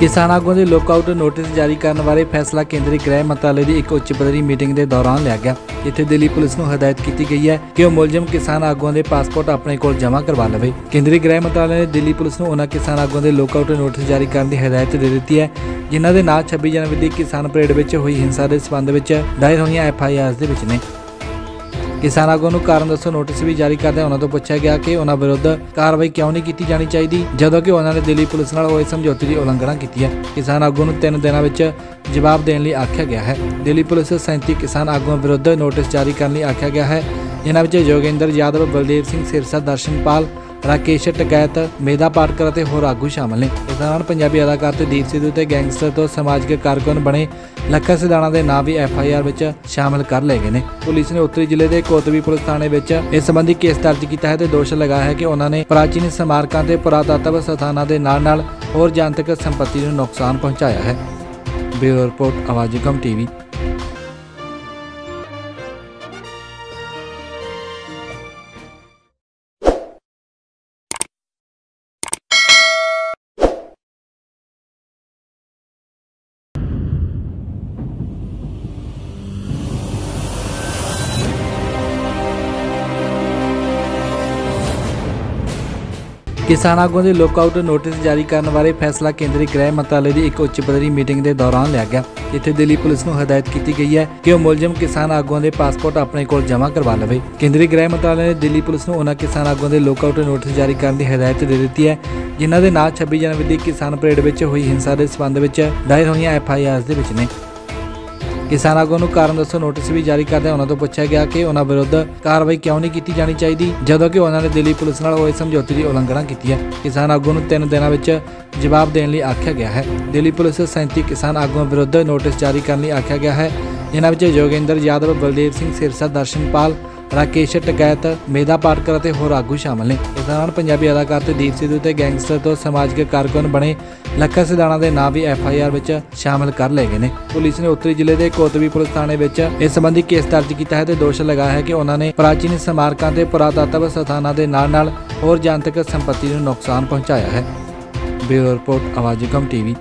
ਕਿਸਾਨ ਆਗੂਆਂ ਦੇ ਲੋਕਆਊਟ ਨੋਟਿਸ ਜਾਰੀ ਕਰਨ ਬਾਰੇ ਫੈਸਲਾ ਕੇਂਦਰੀ ਗ੍ਰਹਿ ਮੰਤਰਾਲੇ ਦੀ ਇੱਕ ਉੱਚ ਪੱਧਰੀ ਮੀਟਿੰਗ ਦੇ ਦੌਰਾਨ ਲਿਆ ਗਿਆ। ਜਿੱਥੇ ਦਿੱਲੀ ਪੁਲਿਸ ਨੂੰ ਹਦਾਇਤ ਕੀਤੀ ਗਈ ਹੈ ਕਿ ਉਹ ਮੁਲਜ਼ਮ ਕਿਸਾਨ ਆਗੂਆਂ ਦੇ ਪਾਸਪੋਰਟ ਆਪਣੇ ਕੋਲ ਜਮ੍ਹਾਂ ਕਰਵਾ ਲਵੇ। ਕੇਂਦਰੀ ਗ੍ਰਹਿ ਮੰਤਰਾਲੇ ਨੇ ਦਿੱਲੀ ਪੁਲਿਸ ਨੂੰ ਉਹਨਾਂ ਕਿਸਾਨ ਆਗੂਆਂ ਦੇ ਲੋਕਆਊਟ ਨੋਟਿਸ ਜਾਰੀ ਕਰਨ ਦੀ ਹਦਾਇਤ ਦੇ ਦਿੱਤੀ ਹੈ, ਜਿਨ੍ਹਾਂ ਦੇ ਨਾਂ 26 ਜਨਵਰੀ ਦੀ ਕਿਸਾਨ ਪਰੇਡ ਵਿੱਚ ਹੋਈ ਹਿੰਸਾ ਦੇ ਸਬੰਧ ਵਿੱਚ ਦਾਇਰ ਹੋਈਆਂ ਐਫ ਆਈ ਆਰਸ ਦੇ ਵਿੱਚ ਨੇ। ਕਿਸਾਨ ਆਗੂਆਂ ਨੂੰ ਕਾਰਨ ਦੱਸੋ ਨੋਟਿਸ ਵੀ ਜਾਰੀ ਕਰਦੇ ਉਹਨਾਂ ਤੋਂ ਪੁੱਛਿਆ ਗਿਆ ਕਿ ਉਹਨਾਂ ਵਿਰੁੱਧ ਕਾਰਵਾਈ ਕਿਉਂ ਨਹੀਂ ਕੀਤੀ ਜਾਣੀ ਚਾਹੀਦੀ, ਜਦੋਂ ਕਿ ਉਹਨਾਂ ਨੇ ਦਿੱਲੀ ਪੁਲਿਸ ਨਾਲ ਹੋਏ ਸਮਝੌਤੇ ਦੀ ਉਲੰਘਣਾ ਕੀਤੀ ਹੈ। ਕਿਸਾਨ ਆਗੂ ਨੂੰ 3 ਦਿਨਾਂ ਵਿੱਚ ਜਵਾਬ ਦੇਣ ਲਈ ਆਖਿਆ ਗਿਆ ਹੈ। ਦਿੱਲੀ ਪੁਲਿਸ 37 ਕਿਸਾਨ ਆਗੂਆਂ ਵਿਰੁੱਧ ਨੋਟਿਸ ਜਾਰੀ ਕਰਨ ਲਈ ਆਖਿਆ ਗਿਆ ਹੈ। ਜਿਨ੍ਹਾਂ ਵਿੱਚ ਯੋਗੇਂਦਰ ਯਾਦਵ, ਬਲਦੇਵ ਸਿੰਘ ਸਿਰਸਾ, ਦਰਸ਼ਨਪਾਲ ਰਾਕੇਸ਼ ਟਕੈਤ ਮੇਧਾ ਪਾਟਕਰ ਅਤੇ ਹੋਰ ਆਗੂ ਸ਼ਾਮਲ ਨੇ। ਇਸ ਦੌਰਾਨ ਪੰਜਾਬੀ ਅਦਾਕਾਰ ਤੇ ਦੀਪ ਸਿੱਧੂ ਤੇ ਗੈਂਗਸਟਰ ਤੋਂ ਸਮਾਜਿਕ ਕਾਰਕੁਨ ਬਣੇ ਲੱਖਾ ਸਿਧਾਣਾ ਦੇ ਨਾਂ ਵੀ ਐਫ ਆਈ ਆਰ ਵਿੱਚ ਸ਼ਾਮਲ ਕਰ ਲਏ ਗਏ ਨੇ। ਪੁਲਿਸ ਨੇ ਉੱਤਰੀ ਜ਼ਿਲ੍ਹੇ ਦੇ ਕੋਤਵੀ ਪੁਲਿਸ ਥਾਣੇ ਵਿੱਚ ਇਸ ਸੰਬੰਧੀ ਕੇਸ ਦਰਜ ਕੀਤਾ ਹੈ ਤੇ ਦੋਸ਼ ਲਗਾਇਆ ਹੈ ਕਿ ਉਹਨਾਂ ਨੇ ਪ੍ਰਾਚੀਨ ਸਮਾਰਕਾਂ ਤੇ ਪੁਰਾਤਤਵ ਸਥਾਨਾਂ ਦੇ ਨਾਲ-ਨਾਲ ਹੋਰ ਜਨਤਕ ਸੰਪਤੀ ਨੂੰ ਨੁਕਸਾਨ ਪਹੁੰਚਾਇਆ ਹੈ। ਬਿਊਰੋ ਰਿਪੋਰਟ, ਆਵਾਜ਼ ਕਮ ਟੀਵੀ। ਕਿਸਾਨ ਆਗੂਆਂ ਦੇ ਲੋਕਆਊਟ ਨੋਟਿਸ ਜਾਰੀ ਕਰਨ ਬਾਰੇ ਫੈਸਲਾ ਕੇਂਦਰੀ ਗ੍ਰਹਿ ਮੰਤਰਾਲੇ ਦੀ ਇੱਕ ਉੱਚ ਪੱਧਰੀ ਮੀਟਿੰਗ ਦੇ ਦੌਰਾਨ ਲਿਆ ਗਿਆ। ਜਿੱਥੇ ਦਿੱਲੀ ਪੁਲਿਸ ਨੂੰ ਹਦਾਇਤ ਕੀਤੀ ਗਈ ਹੈ ਕਿ ਉਹ ਮੁਲਜ਼ਮ ਕਿਸਾਨ ਆਗੂਆਂ ਦੇ ਪਾਸਪੋਰਟ ਆਪਣੇ ਕੋਲ ਜਮ੍ਹਾਂ ਕਰਵਾ ਲਵੇ। ਕੇਂਦਰੀ ਗ੍ਰਹਿ ਮੰਤਰਾਲੇ ਨੇ ਦਿੱਲੀ ਪੁਲਿਸ ਨੂੰ ਉਹਨਾਂ ਕਿਸਾਨ ਆਗੂਆਂ ਦੇ ਲੋਕਆਊਟ ਨੋਟਿਸ ਜਾਰੀ ਕਰਨ ਦੀ ਹਦਾਇਤ ਦੇ ਦਿੱਤੀ ਹੈ, ਜਿਨ੍ਹਾਂ ਦੇ ਨਾਂ 26 ਜਨਵਰੀ ਦੀ ਕਿਸਾਨ ਪਰੇਡ ਵਿੱਚ ਹੋਈ ਹਿੰਸਾ ਦੇ ਸਬੰਧ ਵਿੱਚ ਦਾਇਰ ਹੋਈਆਂ ਐਫ ਆਈ ਆਰਸ ਦੇ ਵਿੱਚ ਨੇ। ਕਿਸਾਨ ਆਗੂਆਂ ਨੂੰ ਕਾਰਨ ਦੱਸੋ ਨੋਟਿਸ ਵੀ ਜਾਰੀ ਕਰਦਿਆਂ ਉਹਨਾਂ ਤੋਂ ਪੁੱਛਿਆ ਗਿਆ ਕਿ ਉਹਨਾਂ ਵਿਰੁੱਧ ਕਾਰਵਾਈ ਕਿਉਂ ਨਹੀਂ ਕੀਤੀ ਜਾਣੀ ਚਾਹੀਦੀ, ਜਦੋਂ ਕਿ ਉਹਨਾਂ ਨੇ ਦਿੱਲੀ ਪੁਲਿਸ ਨਾਲ ਹੋਏ ਸਮਝੌਤੇ ਦੀ ਉਲੰਘਣਾ ਕੀਤੀ ਹੈ। ਕਿਸਾਨ ਆਗੂ ਨੂੰ 3 ਦਿਨਾਂ ਵਿੱਚ ਜਵਾਬ ਦੇਣ ਲਈ ਆਖਿਆ ਗਿਆ ਹੈ। ਦਿੱਲੀ ਪੁਲਿਸ 37 ਕਿਸਾਨ ਆਗੂਆਂ ਵਿਰੁੱਧ ਨੋਟਿਸ ਜਾਰੀ ਕਰਨ ਲਈ ਆਖਿਆ ਗਿਆ ਹੈ। ਜਿਨ੍ਹਾਂ ਵਿੱਚ ਯੋਗੇਂਦਰ ਯਾਦਵ, ਬਲਦੇਵ ਸਿੰਘ ਸਿਰਸਾ, ਦਰਸ਼ਨਪਾਲ ਰਾਕੇਸ਼ ਟਕੈਤ, ਮੇਦਾ ਪਾਟਕਰ ਅਤੇ ਹੋਰ ਆਗੂ ਸ਼ਾਮਲ ਨੇ। ਇਸ ਦੌਰਾਨ ਪੰਜਾਬੀ ਅਦਾਕਾਰ ਤੇ ਦੀਪ ਸਿੱਧੂ ਤੇ ਗੈਂਗਸਟਰ ਤੋਂ ਸਮਾਜਿਕ ਕਾਰਕੁਨ ਬਣੇ ਲੱਖਾ ਸਿਧਾਣਾ ਦੇ ਨਾਂ ਵੀ ਐਫ ਆਈ ਆਰ ਵਿੱਚ ਸ਼ਾਮਲ ਕਰ ਲਏ ਗਏ ਨੇ। ਪੁਲਿਸ ਨੇ ਉੱਤਰੀ ਜ਼ਿਲ੍ਹੇ ਦੇ ਕੋਤਵੀ ਪੁਲਿਸ ਥਾਣੇ ਵਿੱਚ ਇਸ ਸੰਬੰਧੀ ਕੇਸ ਦਰਜ ਕੀਤਾ ਹੈ ਤੇ ਦੋਸ਼ ਲਗਾਇਆ ਹੈ ਕਿ ਉਹਨਾਂ ਨੇ ਪ੍ਰਾਚੀਨ ਸਮਾਰਕਾਂ ਤੇ ਪੁਰਾਤੱਤਵ ਸਥਾਨਾਂ ਦੇ ਨਾਲ-ਨਾਲ ਹੋਰ ਜਨਤਕ ਸੰਪਤੀ ਨੂੰ ਨੁਕਸਾਨ ਪਹੁੰਚਾਇਆ ਹੈ। ਬਿਊਰੋ ਰਿਪੋਰਟ, ਆਵਾਜ਼ ਕਮ ਟੀਵੀ।